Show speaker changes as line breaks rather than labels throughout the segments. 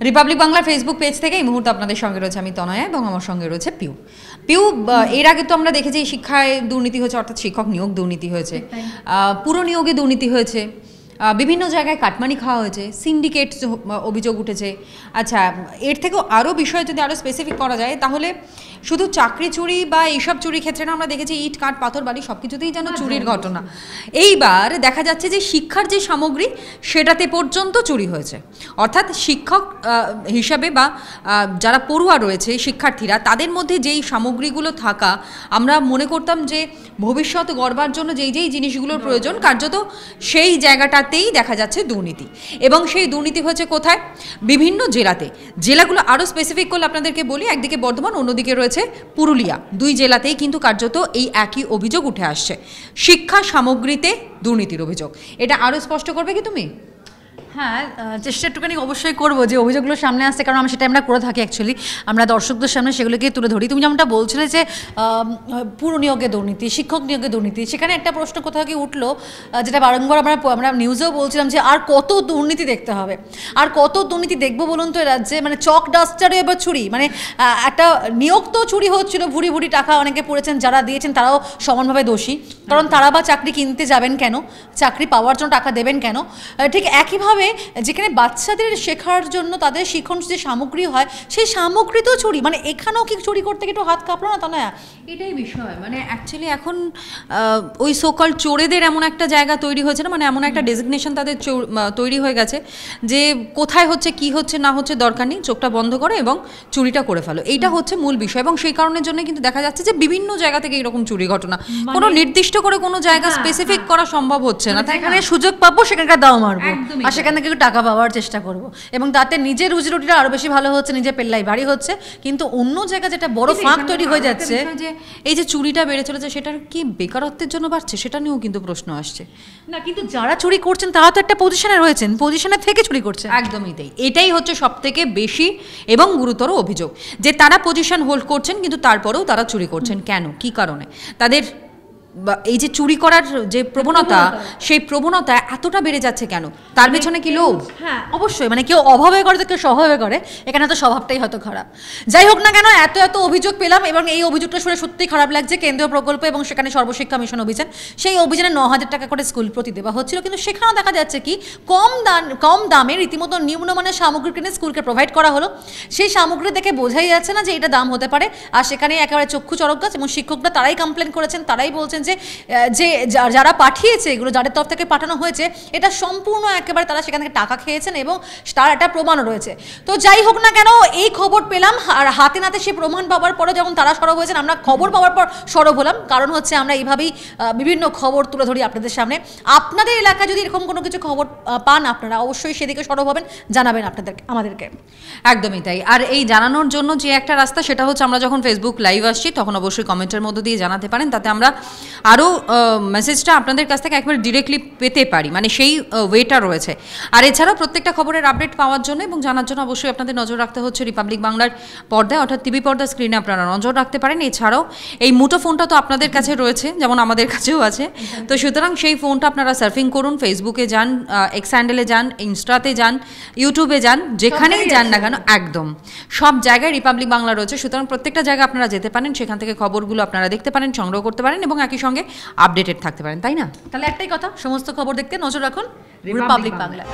Republic বাংলার Facebook page থেকে এই মুহূর্তে আপনাদের সঙ্গে রয়েছে আমি তনয়া এবং আমার সঙ্গে রয়েছে পিউ। পিউ এর আগে তো আমরা দেখেছি শিক্ষায় দুর্নীতি হয়েছে অর্থাৎ শিক্ষক নিয়োগ দুর্নীতি হয়েছে। পুরো নিয়োগে দুর্নীতি হয়েছে। বিভিন্ন জায়গায় কাটমানি খাওয়া হয়েছে সিন্ডিকেট অভিযোগ উঠেছে। আচ্ছা এর থেকেও আরও বিষয় যদি আরও স্পেসিফিক করা যায় তাহলে শুধু চাকরি চুরি বা এইসব চুরির ক্ষেত্রে না আমরা দেখেছি ইট কাঠ পাথর বাড়ি সব কিছুতেই যেন চুরির ঘটনা। এইবার দেখা যাচ্ছে যে শিক্ষার যে সামগ্রী সেটাতে পর্যন্ত চুরি হয়েছে। অর্থাৎ শিক্ষক হিসাবে বা যারা পড়ুয়া রয়েছে শিক্ষার্থীরা তাদের মধ্যে যেই সামগ্রীগুলো থাকা আমরা মনে করতাম যে ভবিষ্যৎ গড়বার জন্য যেই যেই জিনিসগুলোর প্রয়োজন কার্যত সেই জায়গাটাতেই দেখা যাচ্ছে দুর্নীতি। এবং সেই দুর্নীতি হচ্ছে কোথায়? বিভিন্ন জেলাতে। জেলাগুলো আরও স্পেসিফিক করলে আপনাদেরকে বলি, একদিকে বর্ধমান, অন্যদিকে রয়েছে পুরুলিয়া। দুই জেলাতেই কিন্তু কার্যত এই একই অভিযোগ উঠে আসছে। শিক্ষা সামগ্রীতে দুর্নীতির অভিযোগ। এটা আরও স্পষ্ট করবে কি তুমি?
হ্যাঁ চেষ্টা একটুখানি অবশ্যই করব যে অভিযোগগুলো সামনে আসছে কারণ আমরা সেটা আমরা করে থাকি অ্যাকচুয়ালি আমরা দর্শকদের সামনে সেগুলোকে তুলে ধরি। তুমি যেমনটা বলছিলে যে আম, পুরো নিয়োগে দুর্নীতি শিক্ষক নিয়োগে দুর্নীতি সেখানে একটা প্রশ্ন কোথাও কি উঠল? যেটা বারংবার আমরা আমরা নিউজেও বলছিলাম যে আর কত দুর্নীতি দেখতে হবে? আর কত দুর্নীতি দেখব বলুন তো রাজ্যে? মানে চক ডাস্টারে এবার চুরি মানে একটা নিয়োগ তো চুরি হচ্ছিল ভুরি ভুরি টাকা অনেকে পড়েছেন যারা দিয়েছেন তারাও সমানভাবে দোষী। কারণ তারা বা চাকরি কিনতে যাবেন কেন? চাকরি পাওয়ার জন্য টাকা দেবেন কেন? ঠিক একইভাবে যেখানে বাচ্চাদের শেখার জন্য তাদের শিখন যে সামগ্রী হয় সেই সামগ্রী তো চুরি। মানে এখানেও কি চুরি করতে গিয়ে একটু হাত কাঁপলো না তা না
এটাই বিষয়। মানে অ্যাকচুয়ালি এখন ওই সোকল চোরেদের এমন একটা জায়গা তৈরি হয়েছে না? মানে এমন একটা ডেজিগনেশন তাদের তৈরি হয়ে গেছে যে কোথায় হচ্ছে কি হচ্ছে না হচ্ছে দরকার নেই চোখটা বন্ধ করে এবং চুরিটা করে ফেলো। এইটা হচ্ছে মূল বিষয় এবং সেই কারণের জন্য কিন্তু দেখা যাচ্ছে যে বিভিন্ন জায়গা থেকে এরকম চুরি ঘটনা। কোনো নির্দিষ্ট করে কোনো জায়গা স্পেসিফিক করা সম্ভব হচ্ছে না। তাই
এখানে সুযোগ পাবো সেখানকার দাও মারবো। আর সেখান থেকে একটু টাকা পাওয়ার চেষ্টা করব। এবং তাতে নিজের রুজি রুটিটা আরও বেশি ভালো হচ্ছে নিজের পেল্লাই বাড়ি হচ্ছে। কিন্তু অন্য জায়গা যেটা বড় ফাঁক তৈরি হয়ে যাচ্ছে
যে এই যে চুরিটা বেড়ে চলেছে সেটার কি বেকারত্বের জন্য বাড়ছে সেটা নিয়েও কিন্তু প্রশ্ন আসছে।
না কিন্তু যারা চুরি করছেন তারা তো একটা পজিশনে রয়েছেন। পজিশনে থেকে চুরি করছে
একদমই তাই। এটাই হচ্ছে সব থেকে বেশি এবং গুরুতর অভিযোগ। যে তারা পজিশন হোল্ড করছেন কিন্তু তারপরেও তারা চুরি করছেন। কেন? কি কারণে? তাদের এই যে চুরি করার যে প্রবণতা সেই প্রবণতা এতটা বেড়ে যাচ্ছে কেন? তার পেছনে কি লোভ?
হ্যাঁ। অবশ্যই মানে কেউ অভাবে করে তো কেউ স্বভাবে করে এখানে তো স্বভাবটাই হয়তো খারাপ। যাই হোক না কেন এত এত অভিযোগ পেলাম এবং এই অভিযোগটা শুনে সত্যিই খারাপ লাগছে। কেন্দ্রীয় প্রকল্প এবং সেখানে সর্বশিক্ষা মিশন অভিযান সেই অভিযানে ন হাজার টাকা করে স্কুল প্রতি দেওয়া হচ্ছিল। কিন্তু সেখানেও দেখা যাচ্ছে কি কম দাম কম দামে রীতিমতো নিম্নমানের সামগ্রী কিনে স্কুলকে প্রোভাইড করা হলো। সেই সামগ্রী দেখে বোঝাই যাচ্ছে না যে এটা দাম হতে পারে। আর সেখানে একেবারে চক্ষু চড়ক গাছ এবং শিক্ষকরা তারাই কমপ্লেন করেছেন তারাই বলছেন যে যে যারা পাঠিয়েছে এগুলো, যাদের তরফ থেকে পাঠানো হয়েছে, এটা সম্পূর্ণ একেবারে তারা সেখান থেকে টাকা খেয়েছেন এবং তার একটা প্রমাণও রয়েছে। তো যাই হোক না কেন, এই খবর পেলাম, আর হাতে নাতে সে প্রমাণ পাওয়ার পরে যখন তারা সরব হয়েছেন, আমরা খবর পাওয়ার পর সরব হলাম। কারণ হচ্ছে আমরা এইভাবেই বিভিন্ন খবর তুলে ধরি আপনাদের সামনে। আপনাদের এলাকায় যদি এরকম কোনো কিছু খবর পান, আপনারা অবশ্যই সেদিকে সরব হবেন, জানাবেন আপনাদের আমাদেরকে।
একদমই তাই। আর এই জানানোর জন্য যে একটা রাস্তা, সেটা হচ্ছে আমরা যখন ফেসবুক লাইভ আসছি, তখন অবশ্যই কমেন্টের মধ্যে দিয়ে জানাতে পারেন। তাতে আমরা আরও মেসেজটা আপনাদের কাছ থেকে একবার ডিরেক্টলি পেতে পারি। মানে সেই ওয়েটা রয়েছে। আর এছাড়াও প্রত্যেকটা খবরের আপডেট পাওয়ার জন্য এবং জানার জন্য অবশ্যই আপনাদের নজর রাখতে হচ্ছে রিপাবলিক বাংলার পর্দায় অর্থাৎ টিভি পর্দার স্ক্রিনে আপনারা নজর রাখতে পারেন। এছাড়াও এই মুঠো ফোনটা তো আপনাদের কাছে রয়েছে যেমন আমাদের কাছেও আছে। তো সুতরাং সেই ফোনটা আপনারা সার্ফিং করুন ফেসবুকে যান এক্স হ্যান্ডেলে যান ইনস্টাতে যান ইউটিউবে যান যেখানেই যান না কেন একদম। সব জায়গায় রিপাবলিক বাংলা রয়েছে। সুতরাং প্রত্যেকটা জায়গায় আপনারা যেতে পারেন সেখান থেকে খবরগুলো আপনারা দেখতে পারেন সংগ্রহ করতে পারেন এবং একই সঙ্গে আপডেটেড থাকতে পারেন তাই না?
তাহলে একটাই কথা সমস্ত খবর দেখতে নজর রাখুন রিপাবলিক বাংলা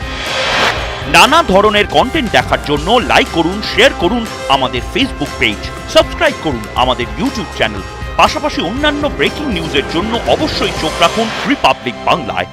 নানা ধরনের কন্টেন্ট দেখার জন্য লাইক করুন শেয়ার করুন আমাদের ফেসবুক পেজ সাবস্ক্রাইব করুন আমাদের ইউটিউব চ্যানেল পাশাপাশি অন্যান্য ব্রেকিং নিউজের জন্য অবশ্যই চোখ রাখুন রিপাবলিক বাংলায়